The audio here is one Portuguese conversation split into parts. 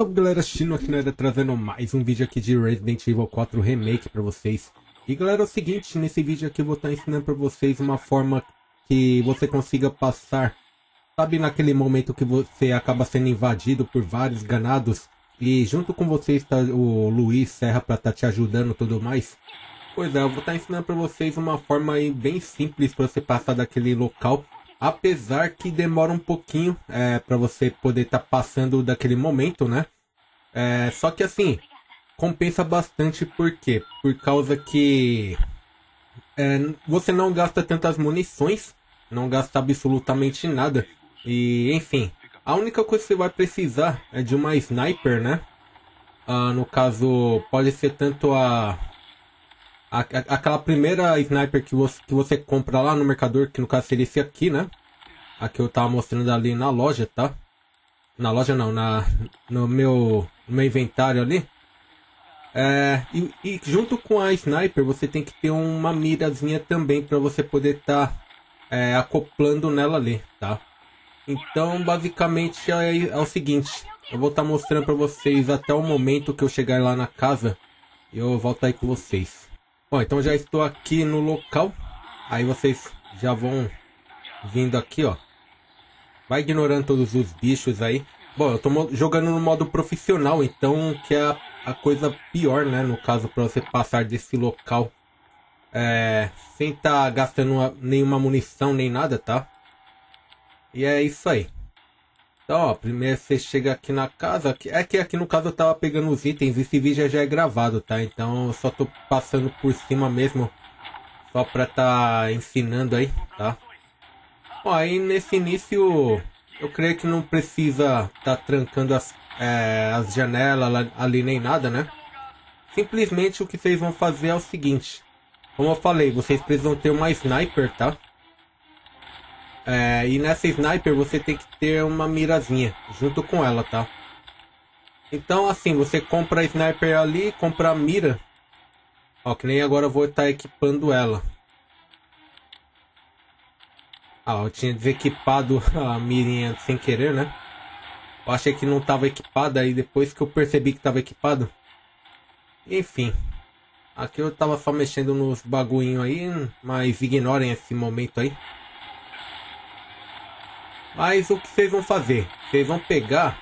Salve galera, Chino aqui na era trazendo mais um vídeo aqui de Resident Evil 4 Remake pra vocês. E galera, é o seguinte, nesse vídeo aqui eu vou estar ensinando pra vocês uma forma que você consiga passar, sabe naquele momento que você acaba sendo invadido por vários ganados e junto com você está o Luiz Serra pra estar tá te ajudando e tudo mais? Pois é, eu vou estar ensinando pra vocês uma forma bem simples pra você passar daquele local Apesar que demora um pouquinho é, para você poder estar tá passando daquele momento, né? É, só que assim, compensa bastante por quê? Por causa que é, você não gasta tantas munições, não gasta absolutamente nada. E enfim, a única coisa que você vai precisar é de uma sniper, né? Ah, no caso, pode ser tanto a a, aquela primeira sniper que você, que você compra lá no mercador, que no caso seria esse aqui, né? A que eu tava mostrando ali na loja, tá? Na loja não, na, no, meu, no meu inventário ali. É, e, e, junto com a sniper você tem que ter uma mirazinha também para você poder estar tá, é, acoplando nela ali, tá? Então basicamente é, é o seguinte, eu vou estar tá mostrando para vocês até o momento que eu chegar lá na casa e eu volto aí com vocês. Bom, então já estou aqui no local. Aí vocês já vão vindo aqui, ó. Vai ignorando todos os bichos aí. Bom, eu tô jogando no modo profissional, então que é a, a coisa pior, né? No caso, para você passar desse local. É, sem tá gastando uma, nenhuma munição nem nada, tá? E é isso aí. Então, ó, primeiro você chega aqui na casa. É que aqui no caso eu tava pegando os itens. Esse vídeo já é gravado, tá? Então eu só tô passando por cima mesmo. Só pra tá ensinando aí, tá? Bom, aí nesse início eu creio que não precisa tá trancando as, é, as janelas ali nem nada, né? Simplesmente o que vocês vão fazer é o seguinte. Como eu falei, vocês precisam ter uma sniper, tá? É, e nessa sniper você tem que ter uma mirazinha junto com ela, tá? Então assim, você compra a sniper ali, compra a mira. Ó, que nem agora eu vou estar tá equipando ela. Ah, eu tinha desequipado a mirinha sem querer, né? Eu achei que não estava equipada e depois que eu percebi que estava equipado. Enfim. Aqui eu tava só mexendo nos bagulhinhos aí, mas ignorem esse momento aí. Mas o que vocês vão fazer? Vocês vão pegar,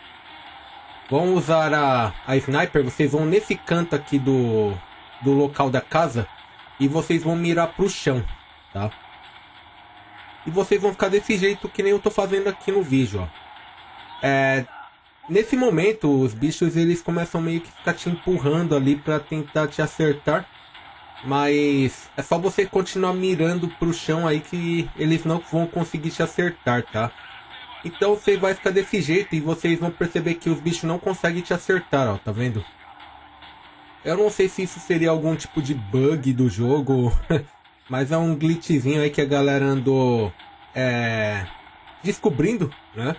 vão usar a, a sniper, vocês vão nesse canto aqui do, do local da casa e vocês vão mirar pro chão, tá? E vocês vão ficar desse jeito que nem eu tô fazendo aqui no vídeo, ó. É, nesse momento, os bichos eles começam meio que ficar te empurrando ali para tentar te acertar. Mas é só você continuar mirando pro chão aí que eles não vão conseguir te acertar, tá? Então você vai ficar desse jeito e vocês vão perceber que os bichos não conseguem te acertar, ó, tá vendo? Eu não sei se isso seria algum tipo de bug do jogo, mas é um glitchzinho aí que a galera andou é, descobrindo, né?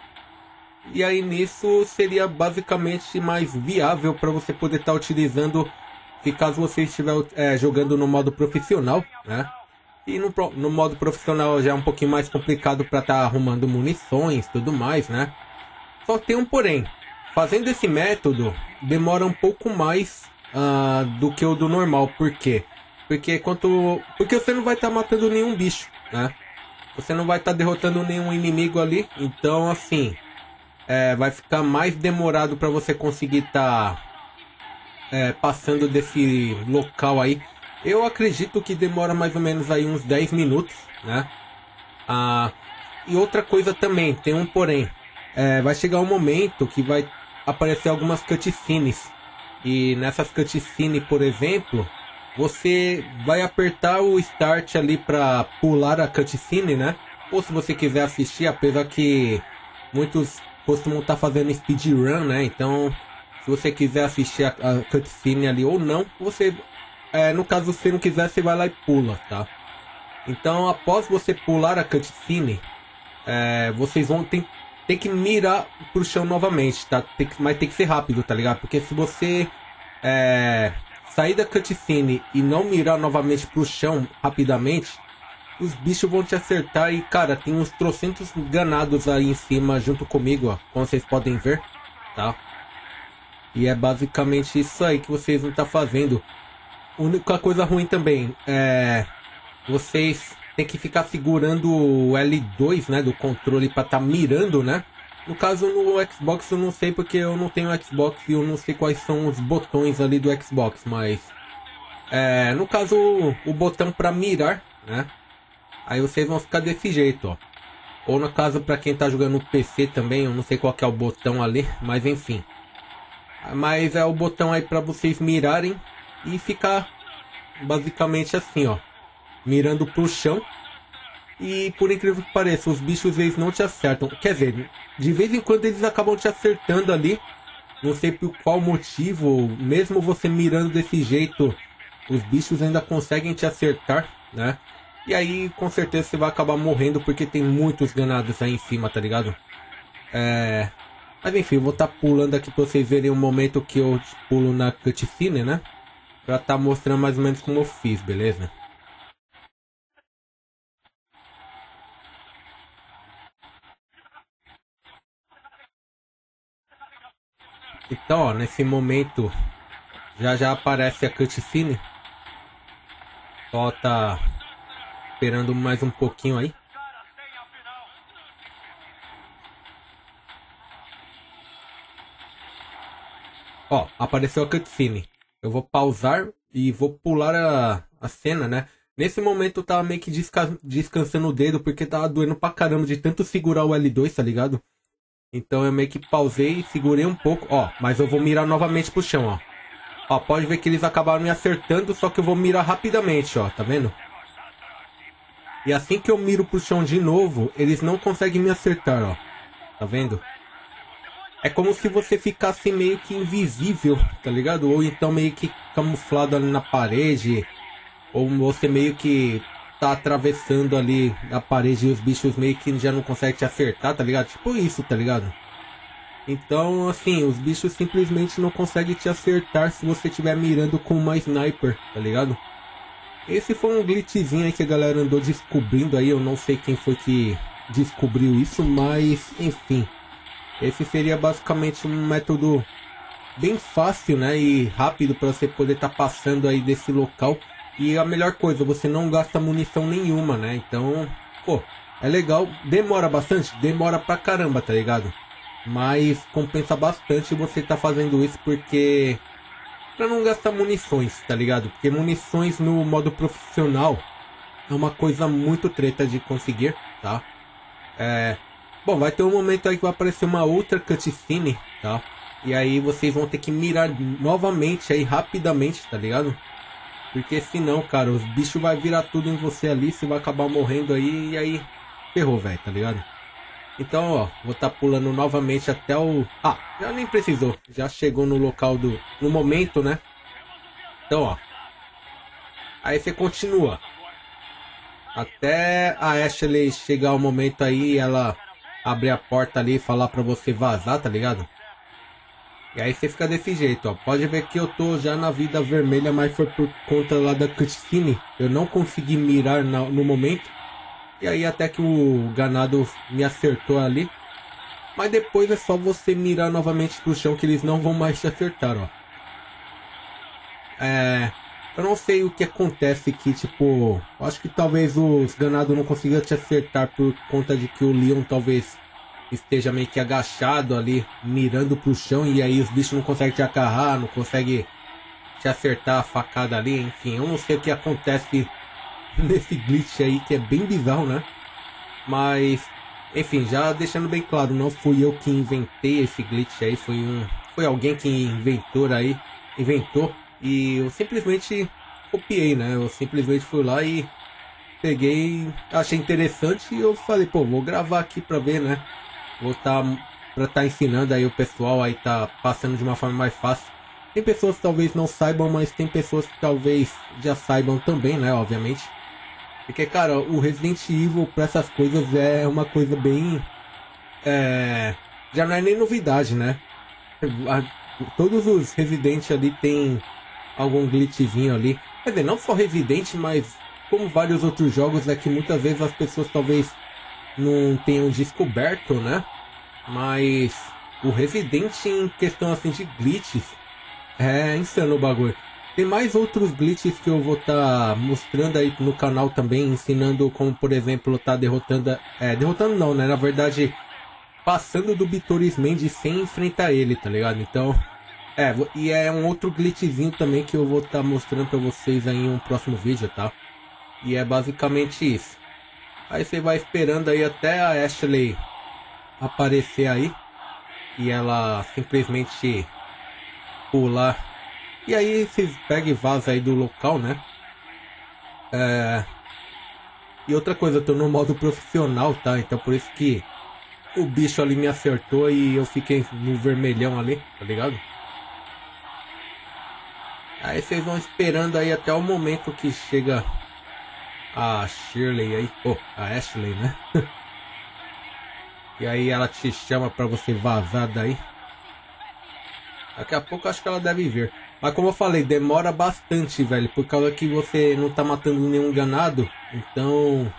E aí nisso seria basicamente mais viável para você poder estar tá utilizando se caso você estiver é, jogando no modo profissional, né? E no, no modo profissional já é um pouquinho mais complicado para estar tá arrumando munições tudo mais, né? Só tem um porém. Fazendo esse método demora um pouco mais uh, do que o do normal. Por quê? Porque quanto. Porque você não vai estar tá matando nenhum bicho, né? Você não vai estar tá derrotando nenhum inimigo ali. Então assim. É, vai ficar mais demorado para você conseguir estar tá, é, passando desse local aí eu acredito que demora mais ou menos aí uns 10 minutos, né? Ah, e outra coisa também, tem um porém. É, vai chegar um momento que vai aparecer algumas cutscenes. E nessas cutscenes, por exemplo, você vai apertar o start ali para pular a cutscene, né? Ou se você quiser assistir, apesar que muitos costumam estar tá fazendo speedrun, né? Então, se você quiser assistir a, a cutscene ali ou não, você é, no caso você não quiser, você vai lá e pula, tá? Então, após você pular a cutscene, é, vocês vão ter, ter que mirar pro chão novamente, tá? Tem que, mas tem que ser rápido, tá ligado? Porque se você é, sair da cutscene e não mirar novamente pro chão rapidamente, os bichos vão te acertar e, cara, tem uns trocentos ganados aí em cima junto comigo, ó, como vocês podem ver, tá? E é basicamente isso aí que vocês vão estar tá fazendo. Única coisa ruim também é vocês têm que ficar segurando o L2, né, do controle estar tá mirando, né? No caso no Xbox eu não sei porque eu não tenho Xbox e eu não sei quais são os botões ali do Xbox, mas é, no caso o botão para mirar, né? Aí vocês vão ficar desse jeito, ó. Ou no caso para quem tá jogando no PC também, eu não sei qual é o botão ali, mas enfim. Mas é o botão aí para vocês mirarem e ficar basicamente assim, ó, mirando pro chão. E por incrível que pareça, os bichos eles não te acertam. Quer dizer, de vez em quando eles acabam te acertando ali. Não sei por qual motivo, mesmo você mirando desse jeito, os bichos ainda conseguem te acertar, né? E aí com certeza você vai acabar morrendo porque tem muitos ganados aí em cima, tá ligado? É. Mas enfim, eu vou estar tá pulando aqui pra vocês verem o momento que eu pulo na cutscene, né? Pra tá mostrando mais ou menos como eu fiz, beleza? Então, ó, nesse momento já já aparece a cutscene. Só tá esperando mais um pouquinho aí. Ó, apareceu a cutscene. Eu vou pausar e vou pular a, a cena, né? Nesse momento eu tava meio que desca descansando o dedo porque tava doendo pra caramba de tanto segurar o L2, tá ligado? Então eu meio que pausei, segurei um pouco, ó, mas eu vou mirar novamente pro chão, ó. Ó, pode ver que eles acabaram me acertando, só que eu vou mirar rapidamente, ó, tá vendo? E assim que eu miro pro chão de novo, eles não conseguem me acertar, ó. Tá vendo? É como se você ficasse meio que invisível, tá ligado? Ou então meio que camuflado ali na parede. Ou você meio que tá atravessando ali a parede e os bichos meio que já não conseguem te acertar, tá ligado? Tipo isso, tá ligado? Então, assim, os bichos simplesmente não conseguem te acertar se você estiver mirando com uma sniper, tá ligado? Esse foi um glitchzinho aí que a galera andou descobrindo aí, eu não sei quem foi que descobriu isso, mas enfim. Esse seria basicamente um método bem fácil, né, e rápido para você poder estar tá passando aí desse local. E a melhor coisa, você não gasta munição nenhuma, né? Então, pô, é legal. Demora bastante? Demora pra caramba, tá ligado? Mas compensa bastante você tá fazendo isso porque para não gastar munições, tá ligado? Porque munições no modo profissional é uma coisa muito treta de conseguir, tá? É, Bom, vai ter um momento aí que vai aparecer uma outra cutscene, tá? E aí vocês vão ter que mirar novamente aí rapidamente, tá ligado? Porque senão, cara, os bichos vai virar tudo em você ali, você vai acabar morrendo aí e aí ferrou, velho, tá ligado? Então, ó, vou estar tá pulando novamente até o... Ah, já nem precisou, já chegou no local do... No momento, né? Então, ó. Aí você continua. Até a Ashley chegar o momento aí ela abrir a porta ali e falar pra você vazar, tá ligado? E aí você fica desse jeito, ó. Pode ver que eu tô já na vida vermelha, mas foi por conta lá da cutscene. Eu não consegui mirar no momento. E aí até que o ganado me acertou ali. Mas depois é só você mirar novamente pro chão que eles não vão mais te acertar, ó. É... Eu não sei o que acontece que, tipo, acho que talvez os ganados não consigam te acertar por conta de que o Leon talvez esteja meio que agachado ali, mirando pro chão e aí os bichos não conseguem te agarrar, não conseguem te acertar a facada ali, enfim, eu não sei o que acontece nesse glitch aí que é bem bizarro, né? Mas, enfim, já deixando bem claro, não fui eu que inventei esse glitch aí, foi um, foi alguém que inventou aí, inventou e eu simplesmente copiei, né? Eu simplesmente fui lá e peguei, achei interessante e eu falei, pô, vou gravar aqui pra ver, né? Vou tá pra estar tá ensinando aí o pessoal aí tá passando de uma forma mais fácil. Tem pessoas que talvez não saibam, mas tem pessoas que talvez já saibam também, né? Obviamente. Porque, cara, o Resident Evil pra essas coisas é uma coisa bem. É. Já não é nem novidade, né? Todos os Resident ali tem algum glitchzinho ali. Quer dizer, não só Resident, mas como vários outros jogos é que muitas vezes as pessoas talvez não tenham descoberto, né? Mas o Resident em questão assim de glitches é insano o bagulho. Tem mais outros glitches que eu vou estar tá mostrando aí no canal também, ensinando como, por exemplo, tá derrotando. É, derrotando não, né? Na verdade, passando do Bitoris Mendes sem enfrentar ele, tá ligado? Então, é, e é um outro glitchzinho também que eu vou estar tá mostrando pra vocês aí em um próximo vídeo, tá? E é basicamente isso. Aí você vai esperando aí até a Ashley aparecer aí. E ela simplesmente pular. E aí vocês pegam e vazam aí do local, né? É... E outra coisa, eu tô no modo profissional, tá? Então por isso que o bicho ali me acertou e eu fiquei no vermelhão ali, tá ligado? Aí vocês vão esperando aí até o momento que chega a Shirley aí, oh, a Ashley, né? e aí ela te chama pra você vazar daí. Daqui a pouco acho que ela deve vir. Mas como eu falei, demora bastante, velho. Por causa que você não tá matando nenhum ganado. Então.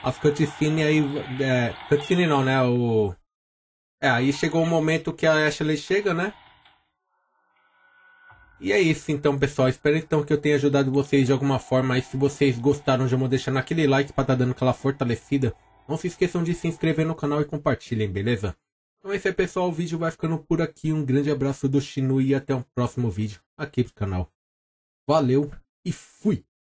As cutscenes aí. É, cutscene não, né? O. É, aí chegou o momento que a Ashley chega, né? E é isso então, pessoal. Espero então que eu tenha ajudado vocês de alguma forma. E se vocês gostaram, já vou deixar naquele like para tá dando aquela fortalecida. Não se esqueçam de se inscrever no canal e compartilhem, beleza? Então é isso aí, pessoal. O vídeo vai ficando por aqui. Um grande abraço do Shinu e até o próximo vídeo aqui pro canal. Valeu e fui!